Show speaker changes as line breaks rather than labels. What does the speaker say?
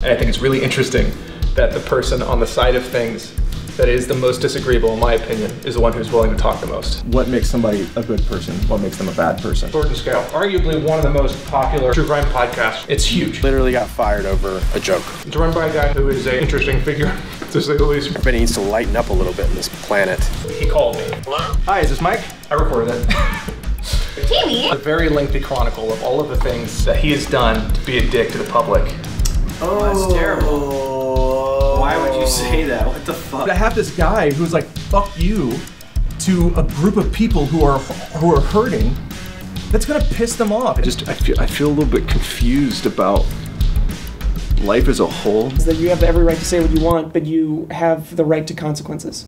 And I think it's really interesting that the person on the side of things that is the most disagreeable, in my opinion, is the one who's willing to talk the most.
What makes somebody a good person? What makes them a bad person?
Sword and Scale, arguably one of the most popular true crime podcasts. It's huge.
Literally got fired over a joke.
It's run by a guy who is an interesting figure, to say the least.
Everybody needs to lighten up a little bit in this planet.
He called me.
Hi, is this Mike?
I recorded it.
Jamie!
a very lengthy chronicle of all of the things that he has done to be a dick to the public.
Oh, that's terrible. Why would you say that? What the fuck?
I have this guy who's like, fuck you, to a group of people who are who are hurting. That's gonna piss them off.
I just I feel I feel a little bit confused about life as a whole.
is that you have every right to say what you want, but you have the right to consequences.